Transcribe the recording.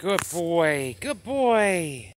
Good boy. Good boy.